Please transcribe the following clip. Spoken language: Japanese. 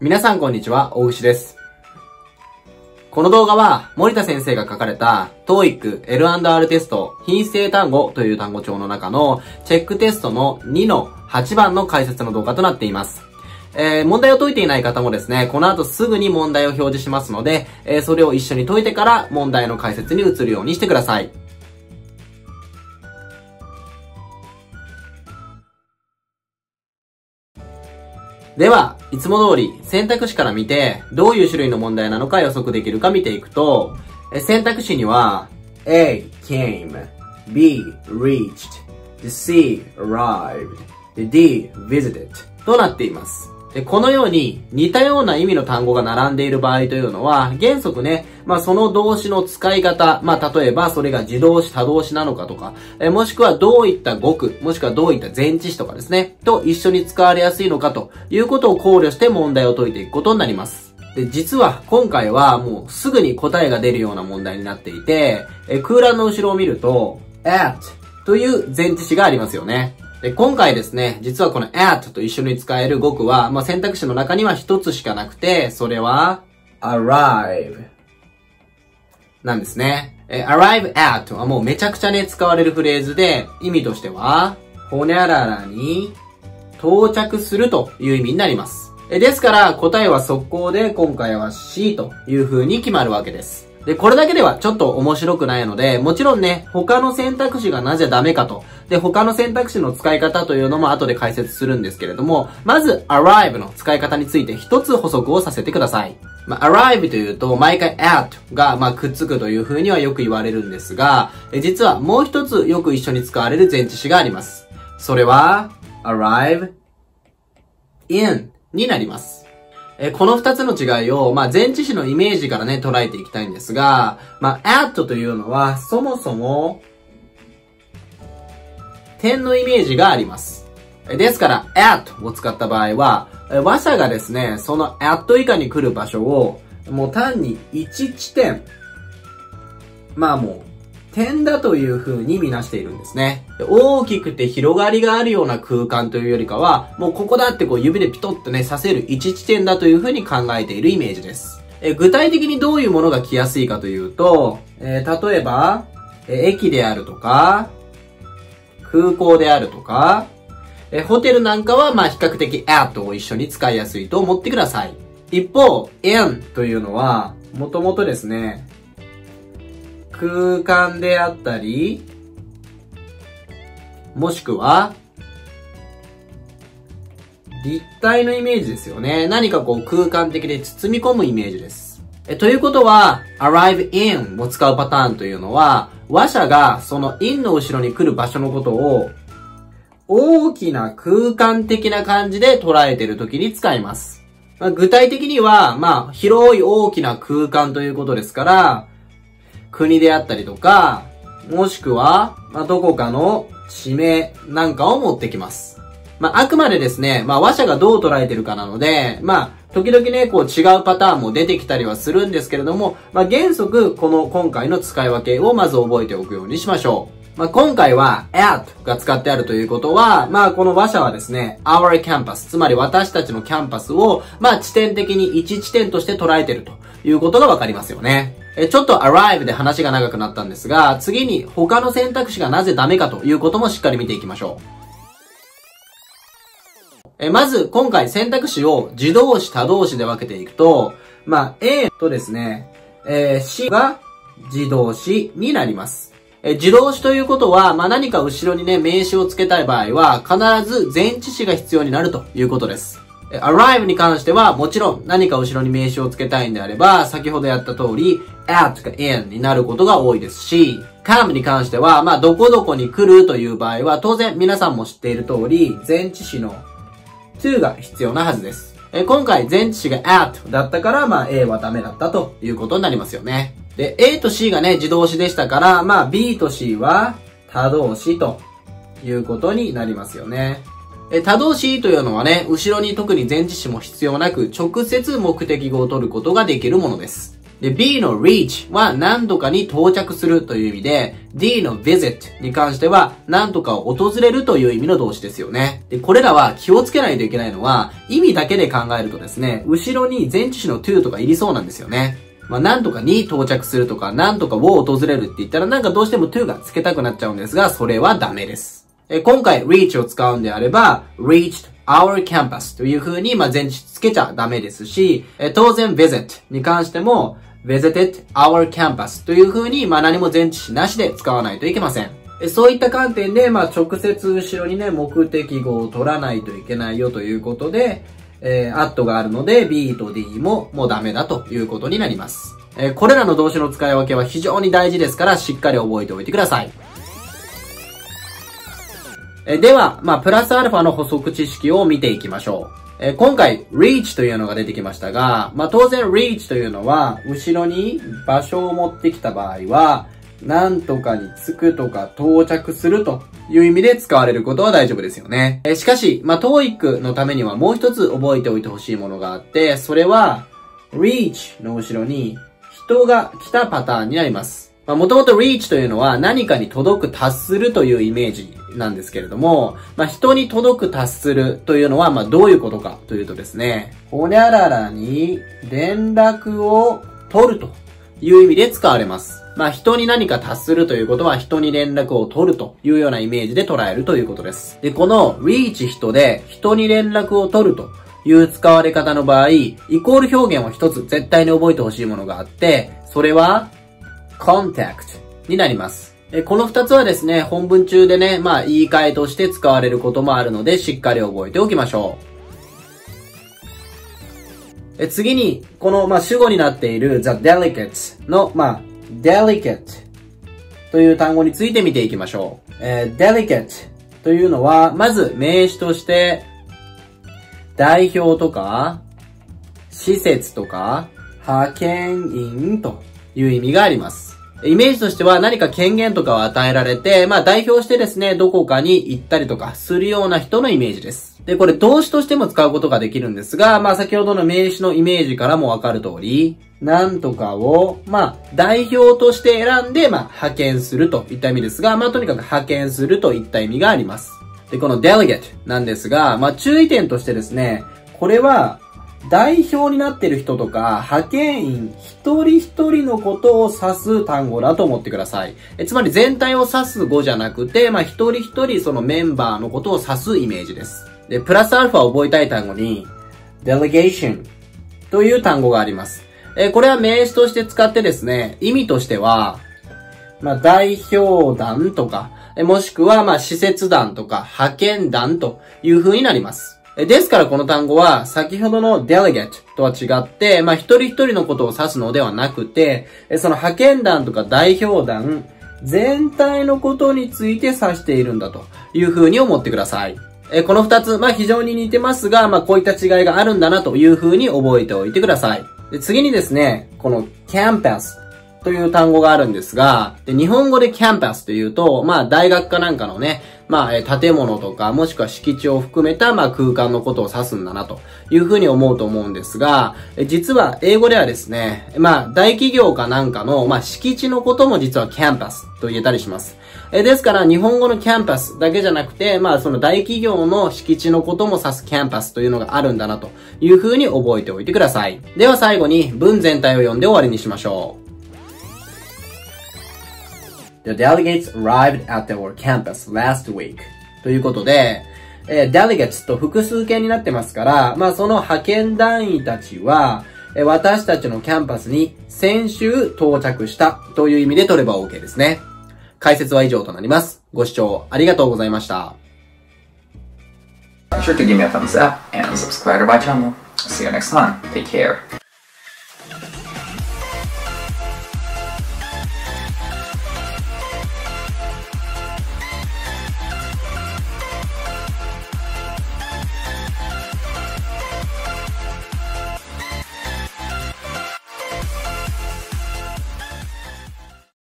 皆さんこんにちは、大牛です。この動画は、森田先生が書かれた、TOEIC L&R テスト、品性単語という単語帳の中の、チェックテストの2の8番の解説の動画となっています。えー、問題を解いていない方もですね、この後すぐに問題を表示しますので、えー、それを一緒に解いてから問題の解説に移るようにしてください。では、いつも通り選択肢から見て、どういう種類の問題なのか予測できるか見ていくと、選択肢には、A, came, B, reached, C arrived, D visited. となっています。で、このように似たような意味の単語が並んでいる場合というのは、原則ね、まあその動詞の使い方、まあ例えばそれが自動詞、他動詞なのかとか、えもしくはどういった語句、もしくはどういった前置詞とかですね、と一緒に使われやすいのかということを考慮して問題を解いていくことになります。で、実は今回はもうすぐに答えが出るような問題になっていて、え空欄の後ろを見ると、at という前置詞がありますよね。で、今回ですね、実はこの at と一緒に使える語句は、まあ、選択肢の中には一つしかなくて、それは arrive なんですね。え、arrive at はもうめちゃくちゃね、使われるフレーズで、意味としては、ほにゃららに到着するという意味になります。え、ですから、答えは速攻で、今回は C という風に決まるわけです。で、これだけではちょっと面白くないので、もちろんね、他の選択肢がなぜダメかと、で、他の選択肢の使い方というのも後で解説するんですけれども、まず、arrive の使い方について一つ補足をさせてください。まあ、arrive というと、毎回 at が、まあ、くっつくという風にはよく言われるんですが、実はもう一つよく一緒に使われる前置詞があります。それは、arrive in になります。えこの二つの違いを、まあ、前置詞のイメージからね、捉えていきたいんですが、まあ、at というのは、そもそも、点のイメージがあります。ですから、at を使った場合は、え話者がですね、その at 以下に来る場所を、もう単に1地点、まあもう、点だという風に見なしているんですね。大きくて広がりがあるような空間というよりかは、もうここだってこう指でピトッとね、させる一地点だという風に考えているイメージです。え具体的にどういうものが来やすいかというと、えー、例えば、え駅であるとか、空港であるとか、えホテルなんかはまあ比較的 at を一緒に使いやすいと思ってください。一方、in というのは、もともとですね、空間であったり、もしくは、立体のイメージですよね。何かこう空間的で包み込むイメージです。えということは、arrive in を使うパターンというのは、話者がその in の後ろに来る場所のことを、大きな空間的な感じで捉えている時に使います。まあ、具体的には、まあ、広い大きな空間ということですから、国であったりとか、もしくは、まあ、どこかの地名なんかを持ってきます。まあ、あくまでですね、まあ、話者がどう捉えてるかなので、まあ、時々ね、こう違うパターンも出てきたりはするんですけれども、まあ、原則、この今回の使い分けをまず覚えておくようにしましょう。まあ、今回は at が使ってあるということは、まあ、この話者はですね、our campus、つまり私たちのキャンパスを、まあ、地点的に一地点として捉えてるということがわかりますよね。え、ちょっと arrive で話が長くなったんですが、次に他の選択肢がなぜダメかということもしっかり見ていきましょう。え、まず、今回選択肢を自動詞、他動詞で分けていくと、まあ、A とですね、えー、C が自動詞になります。え、自動詞ということは、まあ、何か後ろにね、名詞を付けたい場合は、必ず前置詞が必要になるということです。Arrive に関しては、もちろん何か後ろに名詞を付けたいんであれば、先ほどやった通り、at か in になることが多いですし、come に関しては、まあ、どこどこに来るという場合は、当然皆さんも知っている通り、前置詞の to が必要なはずです。今回前置詞が at だったから、まあ A はダメだったということになりますよね。で、A と C がね、自動詞でしたから、まあ B と C は他動詞ということになりますよね。え他動詞というのはね、後ろに特に前置詞も必要なく、直接目的語を取ることができるものです。で、B の reach は何度かに到着するという意味で、D の visit に関しては何とかを訪れるという意味の動詞ですよね。で、これらは気をつけないといけないのは、意味だけで考えるとですね、後ろに前置詞の to とかいりそうなんですよね。まあ、何とかに到着するとか、何とかを訪れるって言ったらなんかどうしても to が付けたくなっちゃうんですが、それはダメです。え今回 reach を使うんであれば、reached our campus という風に、まあ、前置つけちゃダメですし、え当然 visit に関しても、visited our campus という風に、まあ何も前置詞なしで使わないといけません。そういった観点で、まあ直接後ろにね、目的語を取らないといけないよということで、えー、at があるので B と D ももうダメだということになります。えー、これらの動詞の使い分けは非常に大事ですから、しっかり覚えておいてください。えでは、まあ、プラスアルファの補足知識を見ていきましょう。え今回、reach というのが出てきましたが、まあ、当然 reach というのは、後ろに場所を持ってきた場合は、なんとかに着くとか到着するという意味で使われることは大丈夫ですよね。えしかし、まあ、TOEIC のためにはもう一つ覚えておいてほしいものがあって、それは、reach の後ろに人が来たパターンになります。まあ、もともと reach というのは何かに届く、達するというイメージなんですけれども、まあ、人に届く、達するというのは、まあ、どういうことかというとですね、ほにゃららに連絡を取るという意味で使われます。まあ、人に何か達するということは人に連絡を取るというようなイメージで捉えるということです。で、この reach 人で人に連絡を取るという使われ方の場合、イコール表現を一つ絶対に覚えてほしいものがあって、それは contact になります。この二つはですね、本文中でね、まあ言い換えとして使われることもあるので、しっかり覚えておきましょう。え次に、この、まあ、主語になっている the delicate の、まあ、delicate という単語について見ていきましょう。えー、delicate というのは、まず名詞として、代表とか、施設とか、派遣員という意味があります。イメージとしては何か権限とかを与えられて、まあ代表してですね、どこかに行ったりとかするような人のイメージです。で、これ動詞としても使うことができるんですが、まあ先ほどの名詞のイメージからもわかる通り、なんとかを、まあ代表として選んで、まあ派遣するといった意味ですが、まあとにかく派遣するといった意味があります。で、この delegate なんですが、まあ注意点としてですね、これは代表になってる人とか、派遣員一人一人のことを指す単語だと思ってください。えつまり全体を指す語じゃなくて、まあ、一人一人そのメンバーのことを指すイメージです。で、プラスアルファを覚えたい単語に、delegation という単語があります。えこれは名詞として使ってですね、意味としては、まあ、代表団とか、もしくは、まあ、施設団とか、派遣団という風になります。ですからこの単語は、先ほどの delegate とは違って、まあ、一人一人のことを指すのではなくて、その派遣団とか代表団、全体のことについて指しているんだというふうに思ってください。この二つ、まあ、非常に似てますが、まあ、こういった違いがあるんだなというふうに覚えておいてください。次にですね、この campus という単語があるんですが、で日本語でキャンパスというと、まあ大学かなんかのね、まあえ建物とかもしくは敷地を含めたまあ空間のことを指すんだなというふうに思うと思うんですが、え実は英語ではですね、まあ大企業かなんかのまあ敷地のことも実はキャンパスと言えたりします。えですから、日本語のキャンパスだけじゃなくて、まあ、その大企業の敷地のことも指すキャンパスというのがあるんだなという風に覚えておいてください。では最後に文全体を読んで終わりにしましょう。The delegates arrived at our campus last week. ということで、えー、delegates と複数形になってますから、まあその派遣団員たちは、えー、私たちのキャンパスに先週到着したという意味で取れば OK ですね。解説は以上となります。ご視聴ありがとうございました。Be sure to give me a thumbs up and subscribe to my channel. See you next time. Take care.